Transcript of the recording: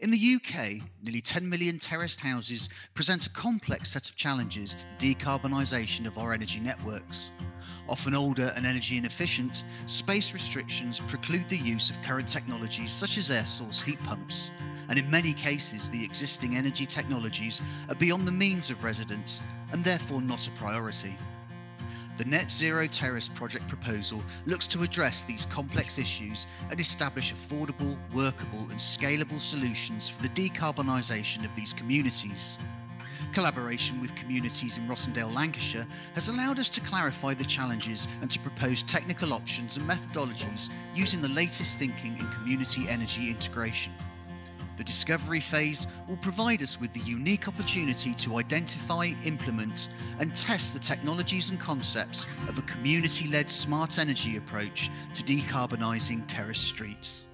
In the UK, nearly 10 million terraced houses present a complex set of challenges to the decarbonisation of our energy networks. Often older and energy inefficient, space restrictions preclude the use of current technologies such as air source heat pumps. And in many cases, the existing energy technologies are beyond the means of residents and therefore not a priority. The Net Zero Terrace project proposal looks to address these complex issues and establish affordable, workable, and scalable solutions for the decarbonisation of these communities. Collaboration with communities in Rossendale, Lancashire has allowed us to clarify the challenges and to propose technical options and methodologies using the latest thinking in community energy integration. The discovery phase will provide us with the unique opportunity to identify, implement, and test the technologies and concepts of a community led smart energy approach to decarbonising terrace streets.